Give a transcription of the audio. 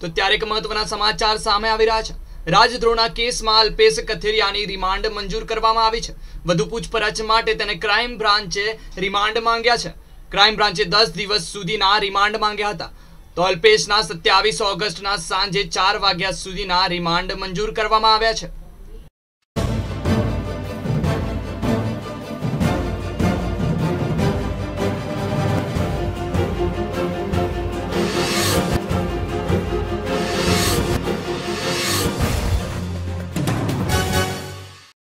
તો ત્યારે એક મહત્વના સમાચાર સામે આવી રહ્યા છે. રાજદ્રોહના કેસમાં અલ્પેશ કથિરિયાની રિમાન્ડ મંજૂર કરવામાં આવી છે. વધુ પૂછપરછ માટે તેને ક્રાઇમ બ્રાન્ચે રિમાન્ડ માંગ્યા છે. ક્રાઇમ બ્રાન્ચે દસ દિવસ સુધીના રિમાન્ડ માંગ્યા હતા. તો અલ્પેશના સત્યાવીસ ઓગસ્ટના સાંજે ચાર વાગ્યા સુધીના રિમાન્ડ મંજૂર કરવામાં આવ્યા છે.